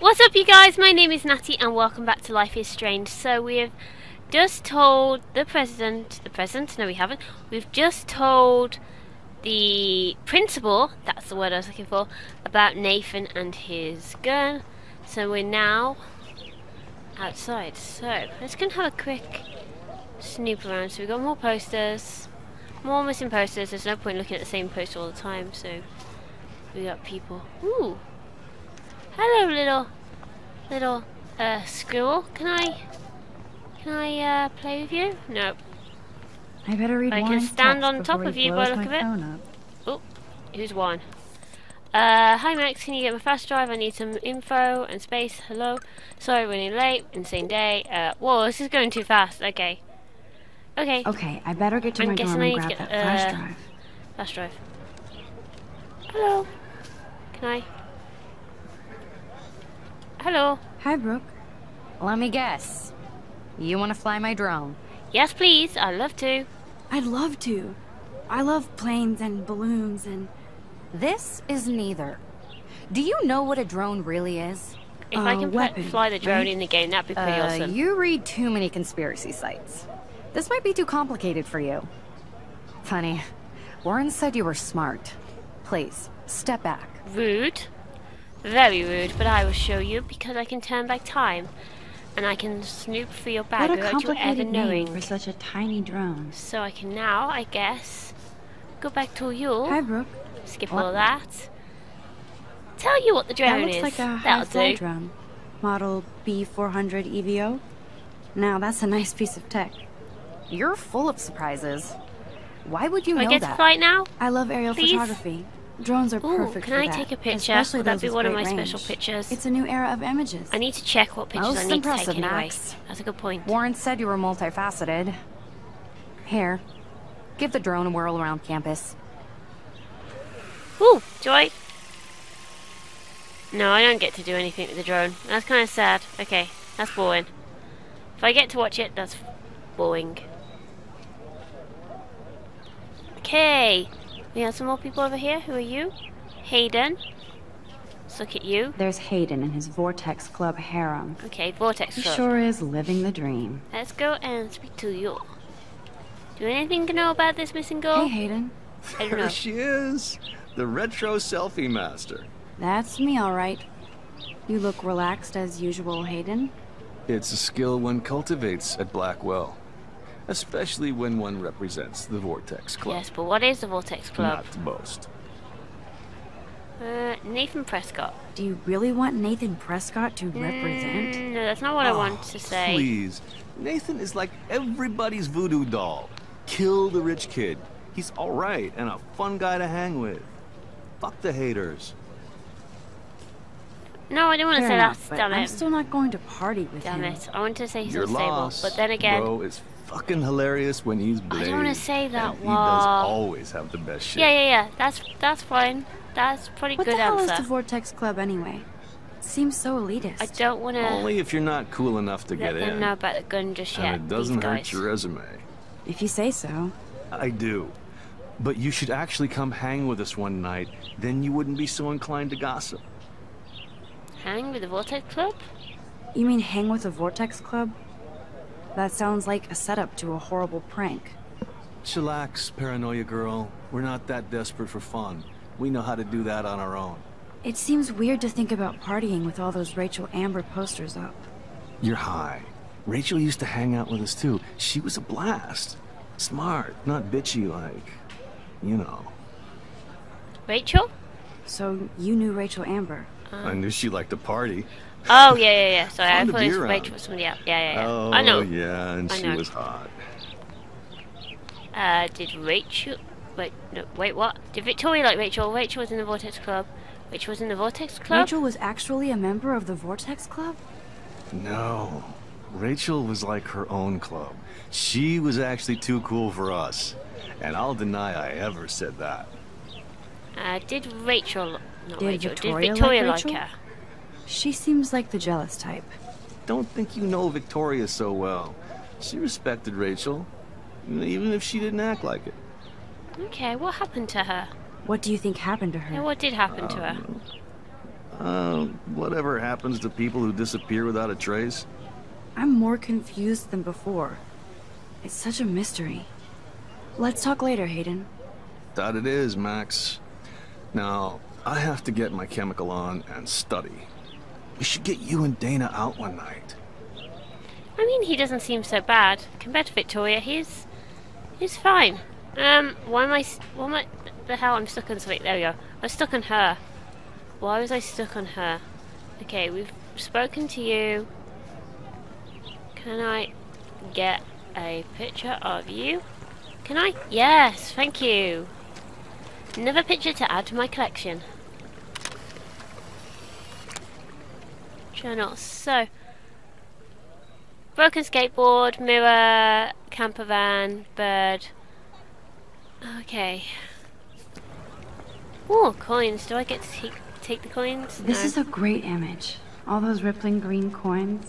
What's up you guys, my name is Natty and welcome back to Life is Strange. So we have just told the president, the president, no we haven't, we've just told the principal, that's the word I was looking for, about Nathan and his gun. So we're now outside. So let's go and have a quick snoop around. So we've got more posters, more missing posters. There's no point looking at the same poster all the time. So we got people. Ooh. Hello, little, little, uh, squirrel. Can I, can I, uh, play with you? No. I better read I can stand on top of you by the look of it. Oh, who's one? Uh, hi Max, can you get my fast drive? I need some info and space. Hello. Sorry, running late. Insane day. Uh, whoa, this is going too fast. Okay. Okay. Okay, I better get to I'm my guessing dorm I and need to grab get, that flash uh, drive. Flash drive. Hello. Can I? Hello. Hi, Brooke. Let me guess. You want to fly my drone? Yes, please. I'd love to. I'd love to. I love planes and balloons and... This is neither. Do you know what a drone really is? If I Uh, can weapon, fly the drone right? in the game, that'd be pretty Uh, awesome. You read too many conspiracy sites. This might be too complicated for you. Funny. Warren said you were smart. Please, step back. Rude. Very rude, but I will show you because I can turn back time. And I can snoop for your bag what a without you ever knowing. for such a tiny drone. So I can now, I guess, go back to you. Hi, Brooke. Skip What? all that. Tell you what the drone That looks is. like a high-fly drone. Model B400 EVO. Now, that's a nice piece of tech. You're full of surprises. Why would you Do I know get to that? fly now? I love aerial Please? photography. Drones are Ooh, perfect can for I that, take a picture? Especially that those be one of my range. special pictures? It's a new era of images. I need to check what pictures Most I need to take anyway. Max. That's a good point. Warren said you were multifaceted. Here, give the drone a whirl around campus. Ooh, Joy. No, I don't get to do anything with the drone. That's kind of sad. Okay, that's boring. If I get to watch it, that's boring. Okay, we have some more people over here. Who are you? Hayden. Let's look at you. There's Hayden and his Vortex Club harem. Okay, Vortex He Club. sure is living the dream. Let's go and speak to you. Do you anything to know about this missing girl? Hey, Hayden. I There she is, the retro selfie master. That's me, all right. You look relaxed as usual, Hayden. It's a skill one cultivates at Blackwell, especially when one represents the Vortex Club. Yes, but what is the Vortex Club? Not to boast. Uh, Nathan Prescott. Do you really want Nathan Prescott to represent? Mm, no, that's not what I want to say. Oh, Please, Nathan is like everybody's voodoo doll. Kill the rich kid. He's all right and a fun guy to hang with. Fuck the haters. No, I didn't want to Fair say enough, that. but Damn I'm still not going to party with Damn him. it. I want to say he's Your unstable. loss, But then again, bro, is fucking hilarious when he's I blazed. don't wanna say that, and He does always have the best shit. yeah, yeah, yeah. That's that's fine. That's pretty What good the hell answer. is the Vortex Club anyway? Seems so elitist. I don't want to Only if you're not cool enough to get let get them in. know about the gun just yet. and it doesn't hurt your resume. If you say so. I do. But you should actually come hang with us one night. Then you wouldn't be so inclined to gossip. Hang with the Vortex Club? You mean hang with the Vortex Club? That sounds like a setup to a horrible prank. Chillax, paranoia girl. We're not that desperate for fun. We know how to do that on our own. It seems weird to think about partying with all those Rachel Amber posters up. You're high. Rachel used to hang out with us too. She was a blast. Smart, not bitchy like, you know. Rachel? So you knew Rachel Amber. Uh. I knew she liked to party. Oh, yeah, yeah, yeah. Sorry, I Fun to thought it be was. Rachel was somebody else. Yeah, yeah, yeah. Oh, I know. yeah, and I she know. was hot. Uh, did Rachel... Wait, no, wait, what? Did Victoria like Rachel? Rachel was in the Vortex Club. Rachel was in the Vortex Club? Rachel was actually a member of the Vortex Club? No. Rachel was like her own club. She was actually too cool for us. And I'll deny I ever said that. Uh, did Rachel... Not Did Rachel. Victoria did like Victoria like, Rachel? her? She seems like the jealous type. Don't think you know Victoria so well. She respected Rachel, even if she didn't act like it. Okay, what happened to her? What do you think happened to her? Yeah, what did happen to her? Uh, whatever happens to people who disappear without a trace? I'm more confused than before. It's such a mystery. Let's talk later, Hayden. That it is, Max. Now, I have to get my chemical on and study. We should get you and Dana out one night. I mean, he doesn't seem so bad compared to Victoria. He's he's fine. Um, why am I? Why am I? The hell? I'm stuck on something. There we go. I'm stuck on her. Why was I stuck on her? Okay, we've spoken to you. Can I get a picture of you? Can I? Yes, thank you. Another picture to add to my collection. Journal. So, broken skateboard, mirror, camper van, bird. Okay. Oh, coins. Do I get to take, take the coins? This No. is a great image. All those rippling green coins.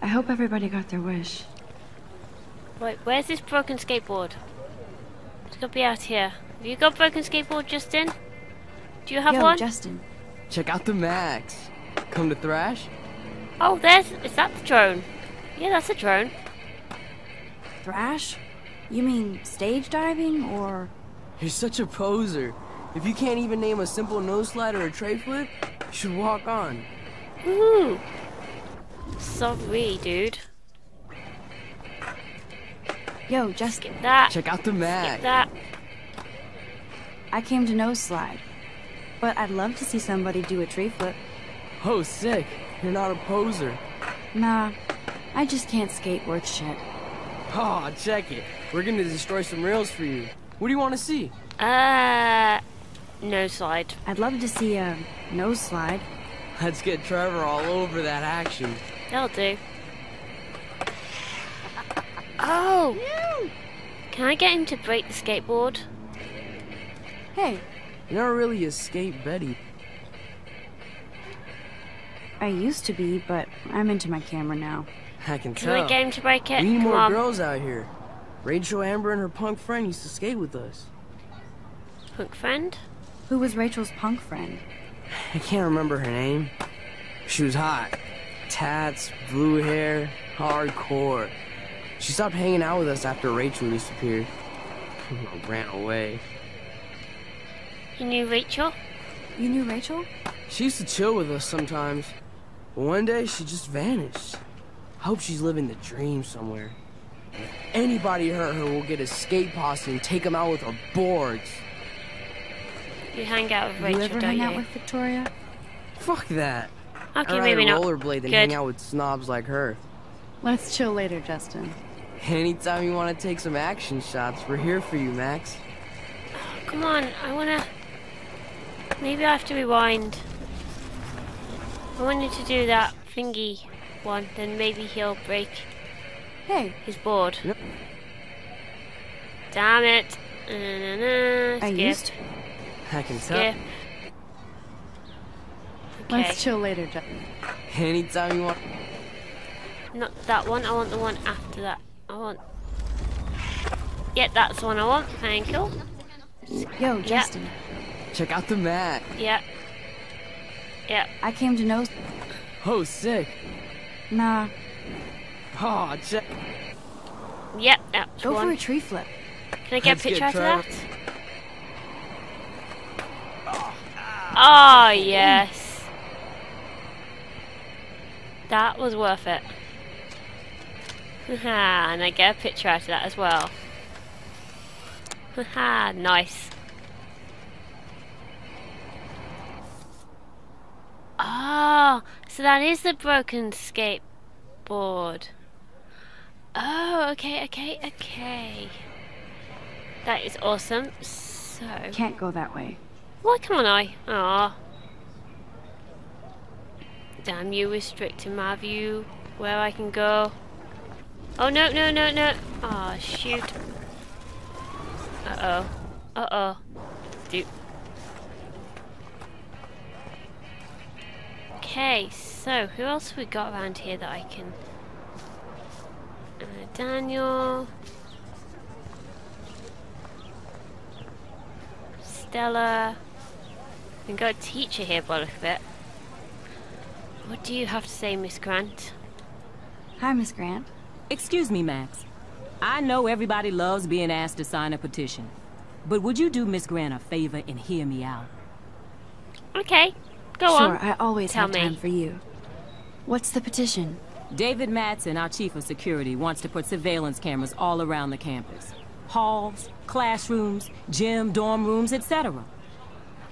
I hope everybody got their wish. Wait, where's this broken skateboard? It's gotta be out here. Have you got broken skateboard, Justin? Do you have Yo, one? Justin. Check out the Max. Come to Thrash? Oh, there's. Is that the drone? Yeah, that's a drone. Thrash? You mean stage diving or... You're such a poser. If you can't even name a simple nose slide or a tray flip, you should walk on. Woohoo! Sorry, dude. Yo, Justin. Skip that. Check out the Skip Max. that. I came to nose slide. But I'd love to see somebody do a tree flip. Oh, sick. You're not a poser. Nah, I just can't skate worth shit. Oh, check it. We're gonna destroy some rails for you. What do you want to see? Uh, no slide. I'd love to see a nose slide. Let's get Trevor all over that action. That'll do. Oh! Can I get him to break the skateboard? Hey, You're not really a skate Betty. I used to be, but I'm into my camera now. I can Can tell. Get him to break it? we need Come more on. girls out here. Rachel Amber and her punk friend used to skate with us. Punk friend? Who was Rachel's punk friend? I can't remember her name. She was hot. Tats, blue hair, hardcore. She stopped hanging out with us after Rachel disappeared. Ran away. You knew Rachel? You knew Rachel? She used to chill with us sometimes. But one day she just vanished. I hope she's living the dream somewhere. If anybody hurt her, we'll get a skate posse and take them out with our boards. You hang out with you Rachel, ever don't hang you? out with Victoria? Fuck that. Okay, I'd rather maybe not. rollerblade than Good. hang out with snobs like her. Let's chill later, Justin. Anytime you want to take some action shots, we're here for you, Max. Come on, I wanna. Maybe I have to rewind. I wanted to do that thingy one, then maybe he'll break Hey, his board. Yep. Damn it. Na-na-na. I Skip. used. I can tell. Skip. Okay. Let's chill later, Justin. Anytime you want. Not that one, I want the one after that. I want. Yeah, that's the one I want. Thank you. Yo, Justin. Check out the mat. Yeah. Yeah. I came to know. Oh, sick. Nah, Oh, check. Yep, that's go one. for a tree flip. Can I get Let's a picture get after Trevor. that? Oh, yes. That was worth it. And I get a picture out of that as well. Haha, nice. Oh, so that is the broken skateboard. Oh, okay, okay, okay. That is awesome. So, Can't go that way. why can't I? Ah. Damn you, restricting my view where I can go. Oh no, no, no, no. Oh shoot. Uh oh. Uh oh. Dude. Okay, so who else have we got around here that I can. Uh, Daniel. Stella. We got a teacher here by the look of it. What do you have to say, Miss Grant? Hi, Miss Grant. Excuse me, Max. I know everybody loves being asked to sign a petition. But would you do Miss Grant a favor and hear me out? Okay, go sure, on. I always Tell have time for you. What's the petition? David Madsen, our chief of security, wants to put surveillance cameras all around the campus. Halls, classrooms, gym, dorm rooms, etc.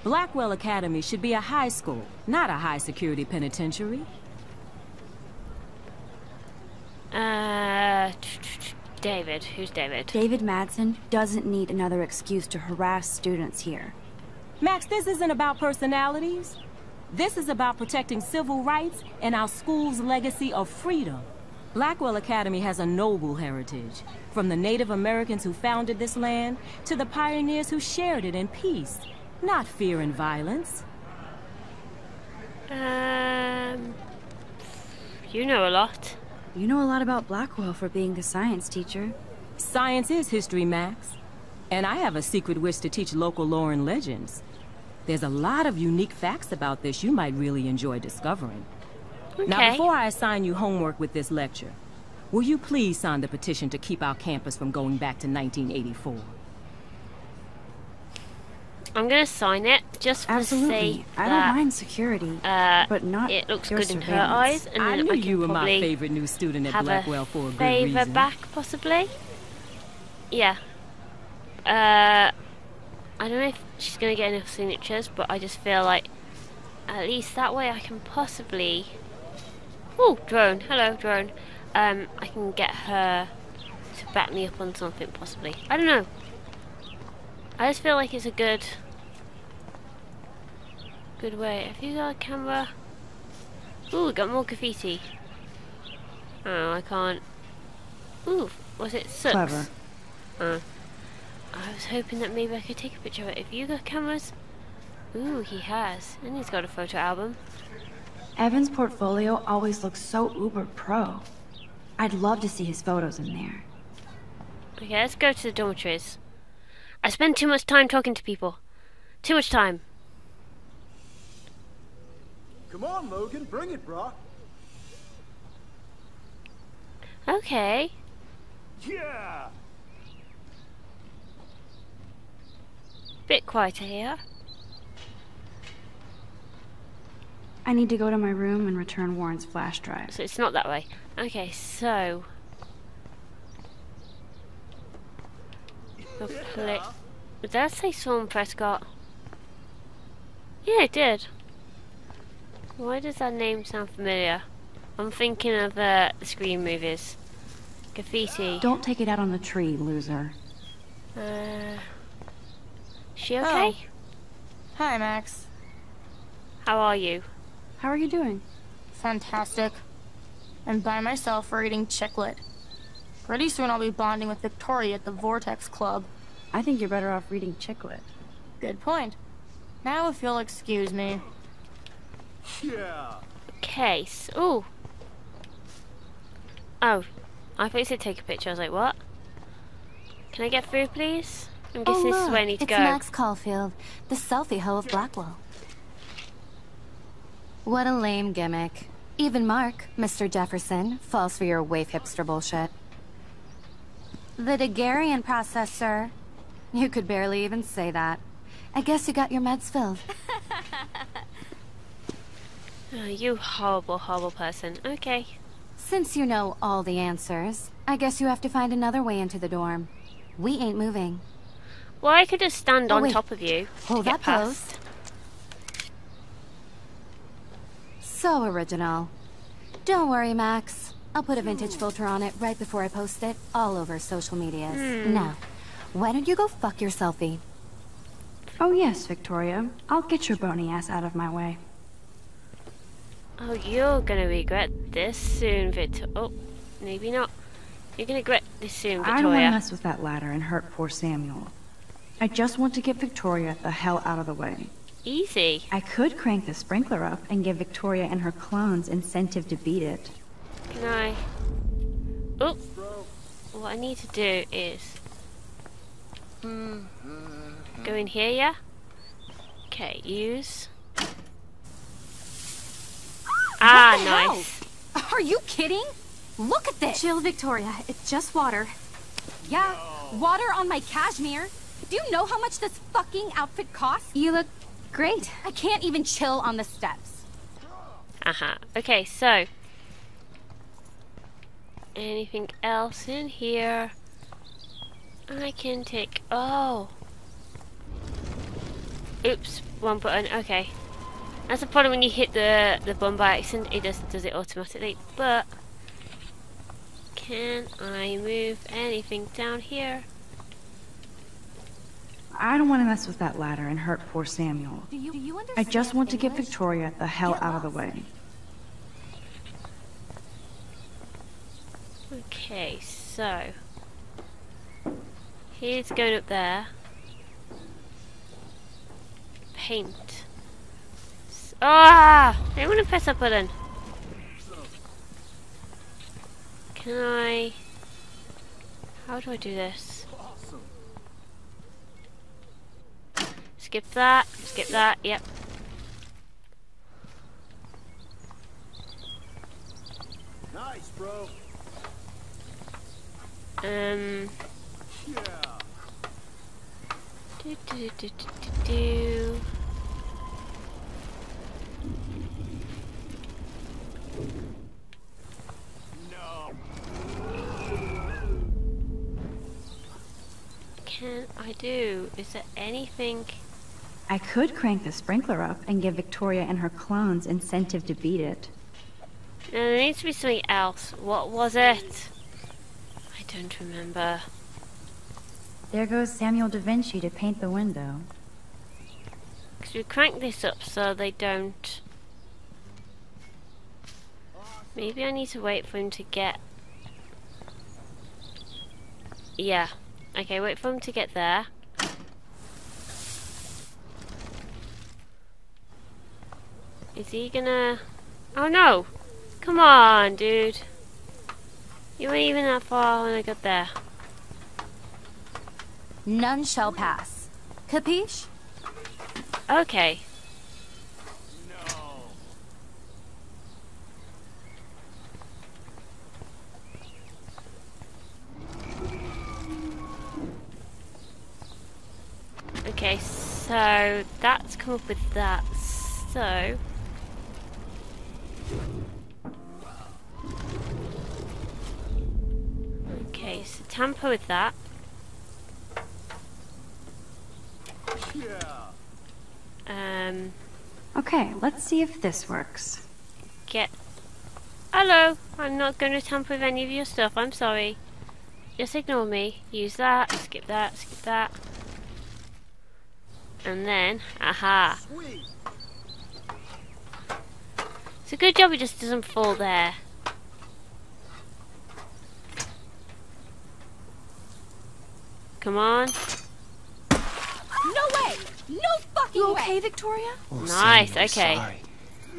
Blackwell Academy should be a high school, not a high-security penitentiary. Uh, David. Who's David? David Madsen doesn't need another excuse to harass students here. Max, this isn't about personalities. This is about protecting civil rights and our school's legacy of freedom. Blackwell Academy has a noble heritage, from the Native Americans who founded this land to the pioneers who shared it in peace, not fear and violence. Um, you know a lot. You know a lot about Blackwell for being a science teacher. Science is history, Max. And I have a secret wish to teach local lore and legends. There's a lot of unique facts about this you might really enjoy discovering. Now, before I assign you homework with this lecture, will you please sign the petition to keep our campus from going back to 1984? I'm gonna sign it just for Absolutely. say I that don't mind security, uh, but not it looks good in her eyes, and I then knew I you were my favorite new student at Blackwell a for a good favor reason. back, possibly. Yeah. Uh, I don't know if she's gonna get enough signatures, but I just feel like at least that way I can possibly. Oh, drone! Hello, drone. Um, I can get her to back me up on something, possibly. I don't know. I just feel like it's a good, good way. Have you got a camera? Ooh, we got more graffiti. Oh, I can't. Ooh, was it sucks? Clever. Uh, I was hoping that maybe I could take a picture of it. Have you got cameras? Ooh, he has. And he's got a photo album. Evan's portfolio always looks so uber pro. I'd love to see his photos in there. Okay, let's go to the dormitories. I spend too much time talking to people. Too much time. Come on, Logan, bring it, brah. Okay. Yeah! Bit quieter here. I need to go to my room and return Warren's flash drive. So it's not that way. Okay, so. The Did that say Sean Prescott? Yeah, it did. Why does that name sound familiar? I'm thinking of uh, the Scream movies. Graffiti. Don't take it out on the tree, loser. Uh, she oh. okay? Hi, Max. How are you? How are you doing? Fantastic. I'm by myself reading Chicklet. Pretty soon I'll be bonding with Victoria at the Vortex Club. I think you're better off reading Chicklet. Good point. Now if you'll excuse me. Yeah! Case. Ooh. Oh, I thought you said take a picture. I was like, what? Can I get through, please? I'm guessing this is where I need to Oh, it's go. Max Caulfield, the selfie hoe of Blackwell. What a lame gimmick. Even Mark, Mr. Jefferson, falls for your waif hipster bullshit. The Daguerrean process, sir. You could barely even say that. I guess you got your meds filled. Oh, you horrible, horrible person. Okay. Since you know all the answers, I guess you have to find another way into the dorm. We ain't moving. Well, I could just stand Oh, on wait. top of you Hold to get that past. So original. Don't worry, Max. I'll put a vintage filter on it right before I post it all over social medias. Hmm. Now, why don't you go fuck your selfie? Oh yes, Victoria. I'll get your bony ass out of my way. Oh, you're gonna regret this soon, Victor. Oh, maybe not. You're gonna regret this soon, Victoria. I don't want to mess with that ladder and hurt poor Samuel. I just want to get Victoria the hell out of the way. Easy. I could crank the sprinkler up and give Victoria and her clones incentive to beat it. Can I? Oh, what I need to do is go in here, yeah. Okay, use. Ah, the hell? nice. Are you kidding? Look at this. Chill, Victoria. It's just water. Yeah, water on my cashmere. Do you know how much this fucking outfit costs? You look great. I can't even chill on the steps. Uh-huh. Okay, so. Anything else in here? I can take... Oh. Oops, one button. Okay. That's the problem when you hit the, the button by accident. It just does it automatically. But... Can I move anything down here? I don't want to mess with that ladder and hurt poor Samuel. Do you, do you I just want to get Victoria the hell Get out of the way. Okay, so here's going up there. Paint. Ah! I want to press that button. Can I? How do I do this? Skip that. Skip that. Yep. Nice, bro. Um. Yeah. Do do do do do do. No. Can I do? Is there anything? I could crank the sprinkler up and give Victoria and her clones incentive to beat it. No, there needs to be something else. What was it? I don't remember. There goes Samuel da Vinci to paint the window. Because we crank this up so they don't. Maybe I need to wait for him to get. Yeah. Okay, wait for him to get there. Is he gonna. Oh no! Come on, dude. You weren't even that far when I got there. None shall pass. Capiche? Okay. Okay, so that's come up with that. So. Okay, so tamper with that. Yeah. Um, Okay, let's see if this works. get. Hello, I'm not going to tamper with any of your stuff. I'm sorry. Just ignore me. Use that. Skip that. Skip that. And then, aha. Sweet. It's a good job it just doesn't fall there. Come on. No way! No fucking You way! okay, Victoria? Oh, Nice, Samuel, okay. Sorry.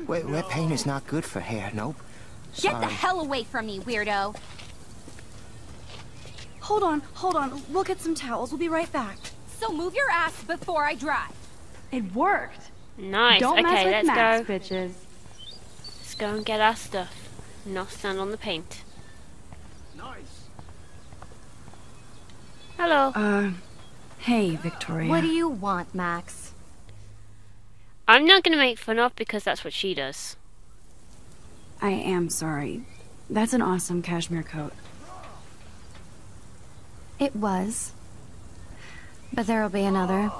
Wet, wet paint is not good for hair. Nope. Get the hell away from me, weirdo. Hold on, hold on. We'll get some towels. We'll be right back. So move your ass before I drive. It worked. Nice. Don't okay, mess with let's Max, go. bitches. Let's go and get our stuff. Not stand on the paint. Nice. Hello. Uh, hey, Victoria. What do you want, Max? I'm not going to make fun of because that's what she does. I am sorry. That's an awesome cashmere coat. It was. But there'll be another.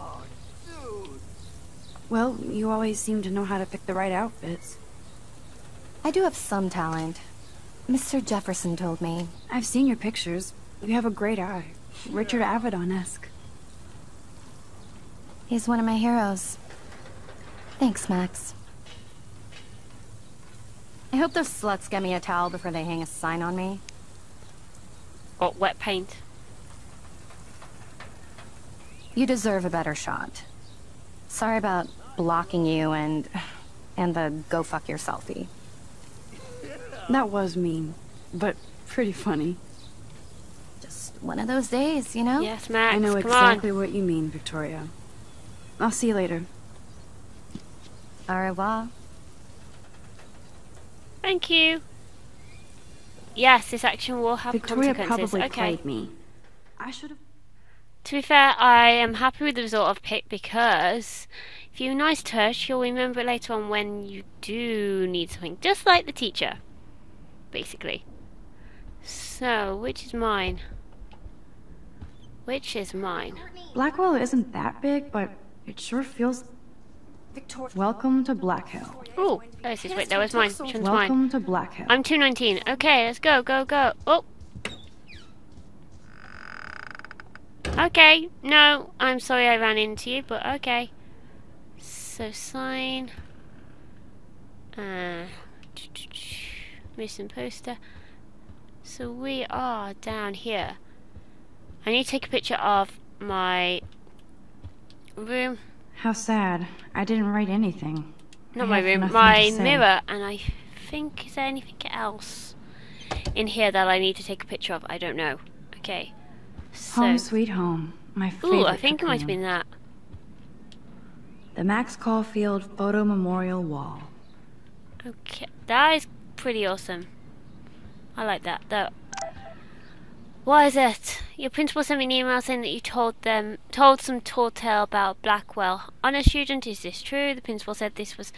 Well, you always seem to know how to pick the right outfits. I do have some talent. Mr. Jefferson told me. I've seen your pictures. You have a great eye. Richard Avedon-esque. He's one of my heroes. Thanks, Max. I hope those sluts get me a towel before they hang a sign on me. Got wet paint. You deserve a better shot. Sorry about blocking you and... and the go fuck your selfie. That was mean, but pretty funny. Just one of those days, you know? Yes, Max. I know come exactly what you mean, Victoria. I'll see you later. Au revoir. Thank you. Yes, this action will have Victoria consequences. probably okay. played me. I should have. To be fair, I am happy with the result I've picked because if you're nice to her, she'll remember it later on when you do need something. Just like the teacher, basically. So, which is mine? Which is mine? Blackwell isn't that big, but it sure feels. Welcome to Black Hill. Oh, this is, Wait, that was mine. Which one's mine? Welcome to Black Hill. I'm 219. Okay, let's go, go, go. Oh. Okay, no, I'm sorry I ran into you, but okay. So sign. Uh, missing poster. So we are down here. I need to take a picture of my room. How sad. I didn't write anything. Not I my room, my mirror, and I think is there anything else in here that I need to take a picture of? I don't know. Okay, so Home sweet home. My favorite. ooh, I think it might have been that. The Max Caulfield Photo Memorial Wall. Okay, that is pretty awesome. I like that. Though, what is it? Your principal sent me an email saying that you told them told some tall tale about Blackwell. Honor student, is this true? The principal said this was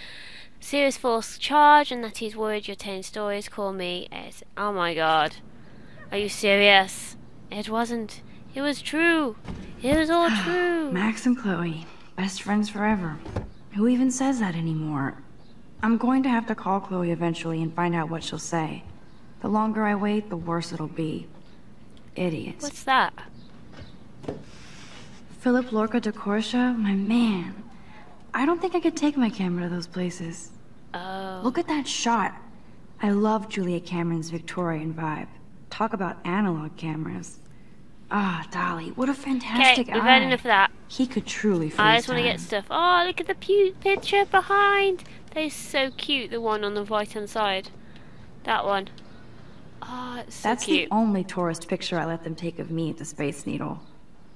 serious false charge and that he's worried you're telling stories. Call me as oh my god. Are you serious? It wasn't. It was true. It was all true. Max and Chloe, best friends forever. Who even says that anymore? I'm going to have to call Chloe eventually and find out what she'll say. The longer I wait, the worse it'll be. Idiots. What's that? Philip-Lorca diCorcia, my man. I don't think I could take my camera to those places. Oh. Look at that shot. I love Julia Cameron's Victorian vibe. Talk about analog cameras. Ah, Dolly, what a Okay, fantastic we've eye. had enough of that. He could truly freeze I just want to get stuff. Oh, look at the picture behind. That is so cute. The one on the right hand side. That one. Oh, it's so That's cute. the only tourist picture I let them take of me at the Space Needle.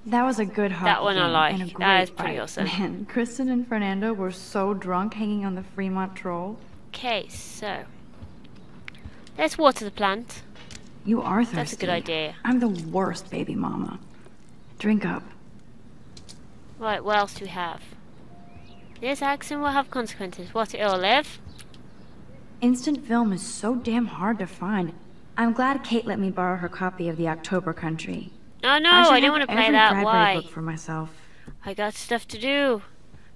That was a good hockey That one I like. That is pretty fight. awesome. Man, Kristen and Fernando were so drunk hanging on the Fremont Troll. Okay, so let's water the plant. You are thirsty. That's a good idea. I'm the worst baby mama. Drink up. Right, what else do we have? This action will have consequences. What it'll live? Instant film is so damn hard to find. I'm glad Kate let me borrow her copy of The October Country. Oh no, I, I, don't want to play that. Why? book for myself. I got stuff to do.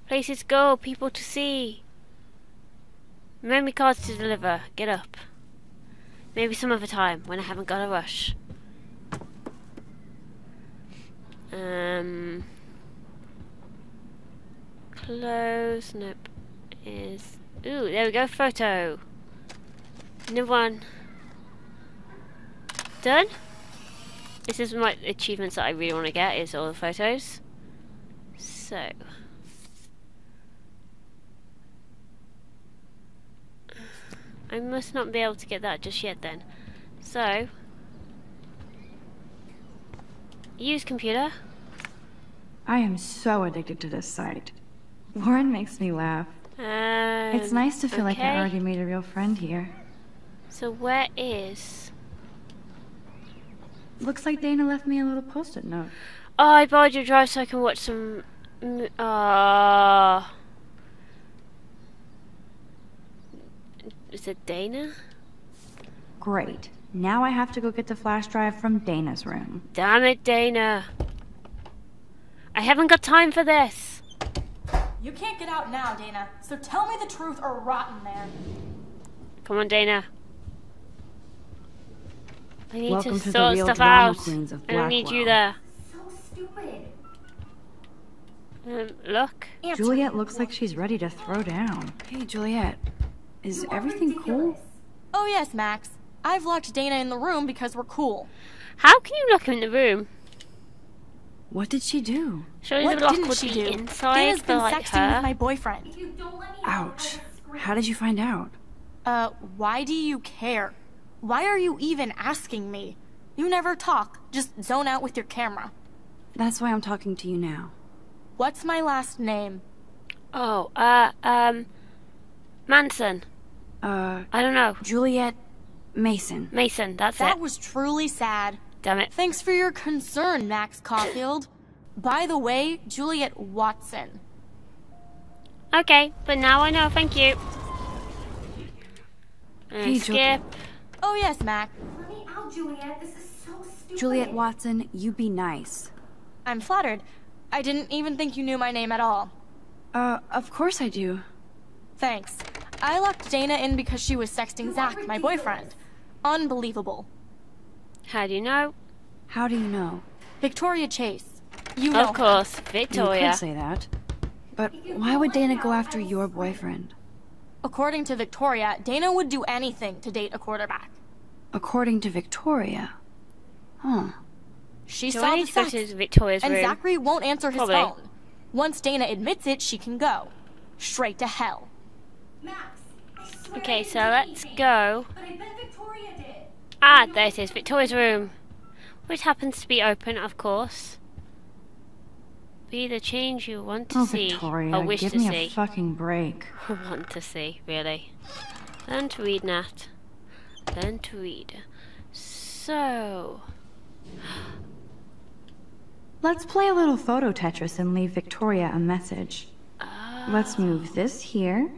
Places to go, people to see. Memory cards to deliver. Get up. Maybe some other time when I haven't got a rush. Um. Close. Nope. Is. Ooh, there we go. Photo. Another one. Done. This is my achievements that I really want to get. Is all the photos. So. I must not be able to get that just yet then. So. Use computer. I am so addicted to this site. Warren makes me laugh. Um, It's nice to feel like I okay. already made a real friend here. So where is... Looks like Dana left me a little post-it note. Oh, I borrowed your drive so I can watch some... Ah. Is it Dana? Great. Now I have to go get the flash drive from Dana's room. Damn it, Dana. I haven't got time for this. You can't get out now, Dana, so tell me the truth or rot in there. Come on, Dana. I need Welcome to to sort stuff out. I don't need you there. So stupid. Um, look. Juliet looks like she's ready to throw down. Hey, Juliet. Is everything cool? Oh yes, Max. I've locked Dana in the room because we're cool. How can you lock him in the room? What did she do? Surely what didn't would she do? inside Dana's for been like sexting her. with my boyfriend. Ouch. How did you find out? Uh, why do you care? Why are you even asking me? You never talk, just zone out with your camera. That's why I'm talking to you now. What's my last name? Oh, uh, um, Manson. Uh, I don't know. Juliet Mason. Mason, that's That it. That was truly sad. Damn it. Thanks for your concern, Max Caulfield. By the way, Juliet Watson. Okay, but now I know. Thank you. Uh, Hey, skip. Oh yes, Mac. Let me out, Juliet. This is so stupid. Juliet Watson, you be nice. I'm flattered. I didn't even think you knew my name at all. Uh, of course I do. Thanks. I locked Dana in because she was sexting Zach, my boyfriend. Unbelievable. How do you know? How do you know? Victoria Chase. You know Of course, Victoria. You Victoria. could say that. But why would Dana go after your boyfriend? According to Victoria, Dana would do anything to date a quarterback. According to Victoria. Huh. She Do saw I the need to sex, to Victoria's and room? Zachary won't answer his Probably. phone. Once Dana admits it, she can go. Straight to hell. Max, Okay, so let's do anything. go. But I bet Victoria did. Ah, there it is, Victoria's room. Which happens to be open, of course. Be the change you want to Oh, see. Victoria, or wish give to me see. a fucking break. want to see, really. Learn to read, Nat. Learn to read. So... Let's play a little photo Tetris and leave Victoria a message. Uh, Let's move this here.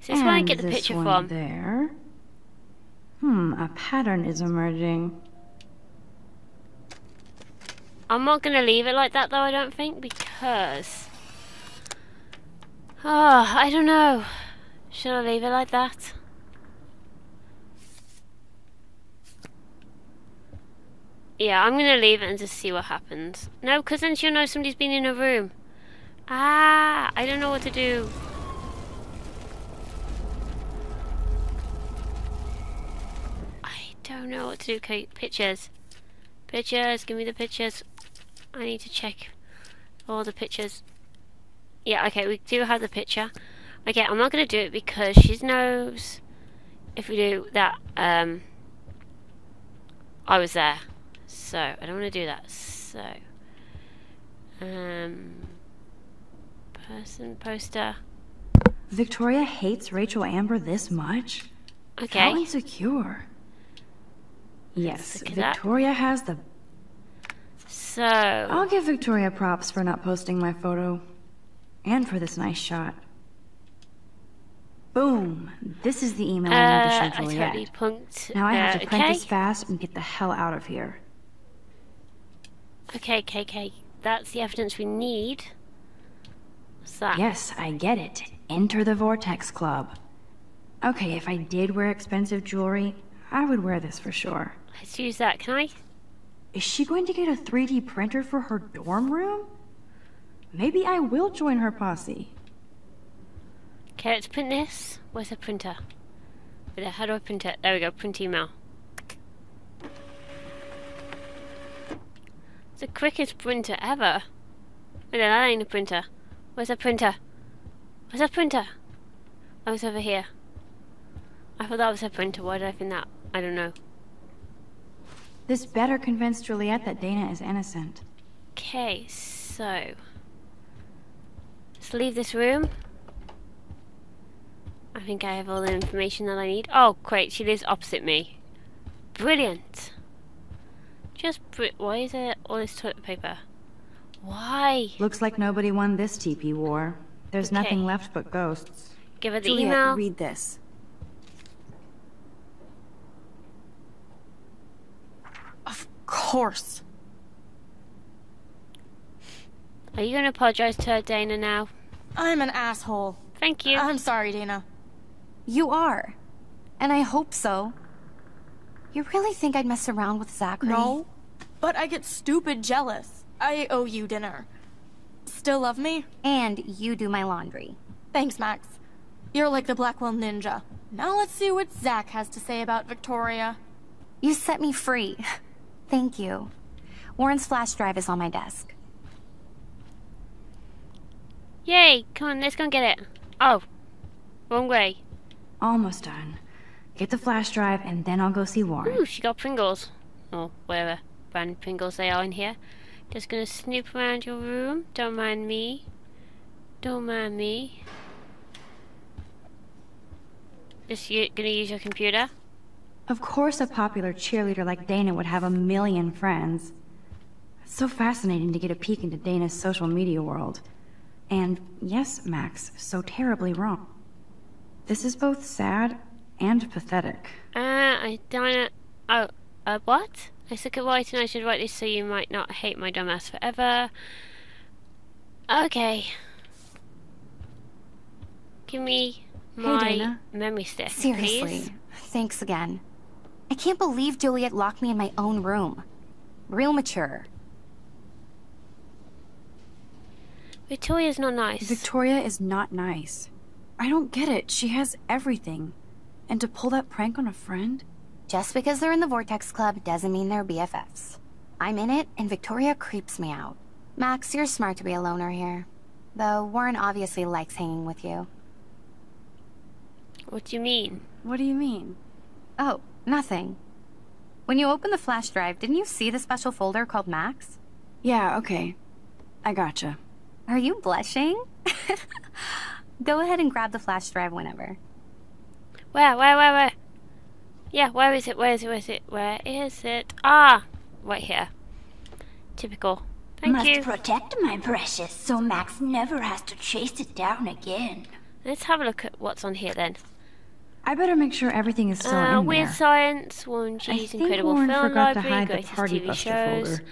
is this where I and get the picture from? There. Hmm, a pattern is emerging. I'm not going to leave it like that, though, I don't think, because... Oh, I don't know. Should I leave it like that? Yeah, I'm going to leave it and just see what happens. No, because then she'll know somebody's been in a room. Ah, I don't know what to do. Don't know what to do. Okay, pictures. Pictures, give me the pictures. I need to check all the pictures. Yeah, okay, we do have the picture. Okay, I'm not going to do it because she knows if we do that, um, I was there. So, I don't want to do that. So, um, person, poster. Victoria hates Rachel Amber this much? Okay. How insecure. Yes. Victoria has the. so, I'll give Victoria props for not posting my photo. And for this nice shot. Boom! This is the email uh, I need to show totally punked. Now I have uh, to print okay. this fast and get the hell out of here. Okay, okay, okay. That's the evidence we need. What's that? Yes, I get it. Enter the Vortex Club. Okay, if I did wear expensive jewelry, I would wear this for sure. Let's use that. Can I? Is she going to get a 3D printer for her dorm room? Maybe I will join her posse. Okay, let's print this. Where's the printer? How do I print it? There we go. Print email. It's the quickest printer ever. Wait, that ain't a printer. Where's the printer? Where's the printer? Oh, it's over here. I thought that was a printer. Why did I think that? I don't know. This better convince Juliet that Dana is innocent. Okay, so let's leave this room. I think I have all the information that I need. Oh, great! She lives opposite me. Brilliant. Just br- why is there all this toilet paper? Why? Looks like nobody won this TP war. There's Okay. nothing left but ghosts. Give her the Juliet, email. read this. Of course. Are you going to apologize to her, Dana? Now, I'm an asshole. thank you. I'm sorry, Dana. You are. And I hope so. You really think I'd mess around with Zachary? No. But I get stupid jealous. I owe you dinner. Still love me? And you do my laundry. Thanks, Max. You're like the Blackwell Ninja. Now let's see what Zach has to say about Victoria. You set me free. Thank you. Warren's flash drive is on my desk. Yay! Come on, let's go and get it. Oh, wrong way. Almost done. Get the flash drive and then I'll go see Warren. Ooh, she got Pringles. Or whatever brand Pringles they are in here. Just gonna snoop around your room. Don't mind me. Don't mind me. Just gonna use your computer? Of course, a popular cheerleader like Dana would have a million friends. It's so fascinating to get a peek into Dana's social media world. And yes, Max, so terribly wrong. This is both sad and pathetic. Uh, I don't. Oh, uh, what? I suck at writing. I should write this so you might not hate my dumbass forever. Okay. Give me my Dana. memory stick, Seriously, please. thanks again. I can't believe Juliet locked me in my own room. Real mature. Victoria's not nice. Victoria is not nice. I don't get it. She has everything. And to pull that prank on a friend? Just because they're in the Vortex Club doesn't mean they're BFFs. I'm in it, and Victoria creeps me out. Max, you're smart to be a loner here. Though Warren obviously likes hanging with you. what do you mean? What do you mean? Oh, nothing. When you opened the flash drive, didn't you see the special folder called Max? Yeah, okay. I gotcha. Are you blushing? Go ahead and grab the flash drive whenever. Where, where, where, where? Yeah, where is it? Where is it? Where is it? Where is it? Ah, right here. Typical. Thank Must you. protect my precious so Max never has to chase it down again. Let's have a look at what's on here then. I better make sure everything is still Uh, in Weird there. Science, Warren G's Incredible Warren Film forgot to Library, hide the Party TV Buster Shows. folder.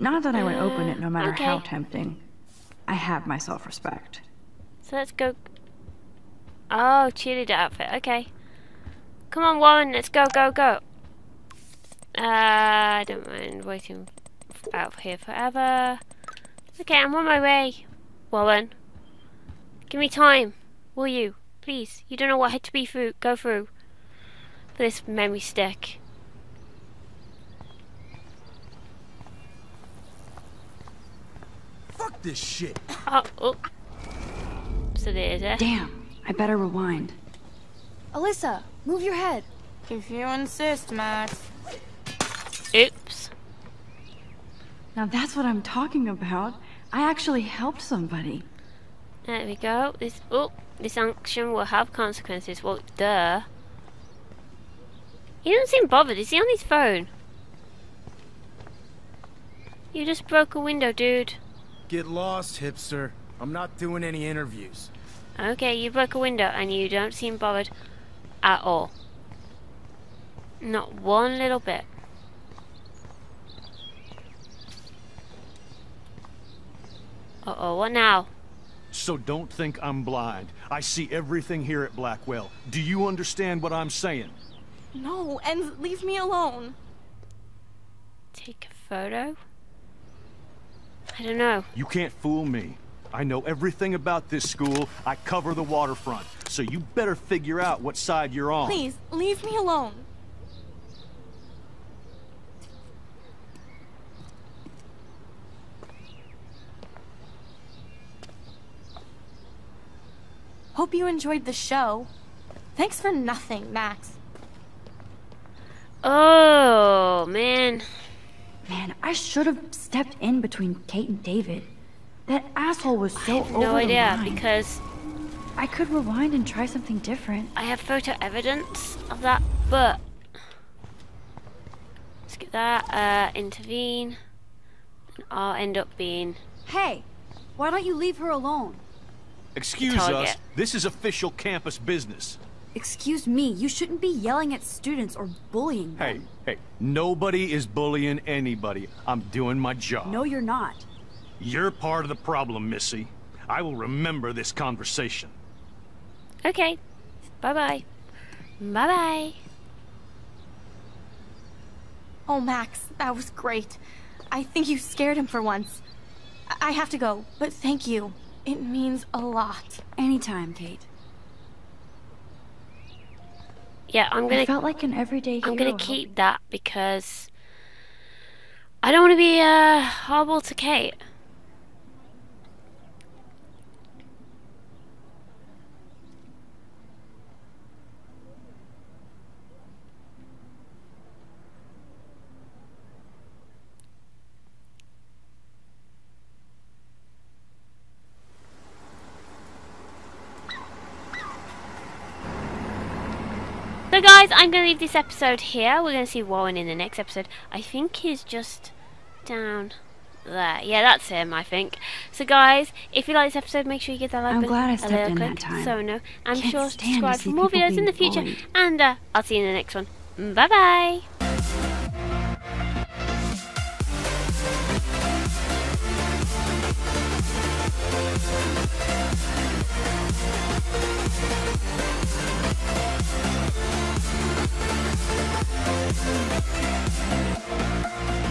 Not that I would open it no Uh, matter how tempting. I have my self-respect. So let's go. Oh, cheerleader outfit. Okay. Come on, Warren. Let's go, go, go. Uh, I don't mind waiting out here forever. Okay, I'm on my way. Warren. Give me time. Will you? Please. You don't know what I had to be through, go through. For this memory stick. Fuck this shit. Oh, oh. So there is it. Damn, I better rewind. Alyssa, move your head. If you insist, Max. Oops. Now that's what I'm talking about. I actually helped somebody. There we go. This oh, this action will have consequences. Well, duh. He doesn't seem bothered. Is he on his phone? You just broke a window, dude. Get lost, hipster. I'm not doing any interviews. Okay, you broke a window and you don't seem bothered at all. Not one little bit. Uh oh, what now? So don't think I'm blind. I see everything here at Blackwell. Do you understand what I'm saying? No, and leave me alone. Take a photo? I don't know. You can't fool me. I know everything about this school. I cover the waterfront. So you better figure out what side you're on. Please, leave me alone. Hope you enjoyed the show. Thanks for nothing, Max. Oh, man. Man, I should have stepped in between Kate and David. That asshole was so I have over no the idea line. because I could rewind and try something different. I have photo evidence of that, but let's get that. Uh, intervene. And I'll end up being Hey, why don't you leave her alone? Excuse Target. us. This is official campus business. Excuse me, you shouldn't be yelling at students or bullying Hey, them. hey, nobody is bullying anybody. I'm doing my job. No, you're not. You're part of the problem, Missy. I will remember this conversation. okay. Bye bye. Bye bye. Oh, Max, that was great. I think you scared him for once. I I have to go, but thank you. It means a lot. Anytime, Kate. Yeah, I'm gonna felt like an everyday hero. I'm gonna keep that because I don't want to be uh, horrible to Kate. Guys, I'm going to leave this episode here. We're going to see Warren in the next episode. I think he's just down there. Yeah, that's him, I think. So guys, if you like this episode, make sure you give that like I'm button glad I a stepped little in click that time. so no. I'm Can't sure to subscribe for more videos in the future. bullied. And uh, I'll see you in the next one. Bye bye. フフフフ。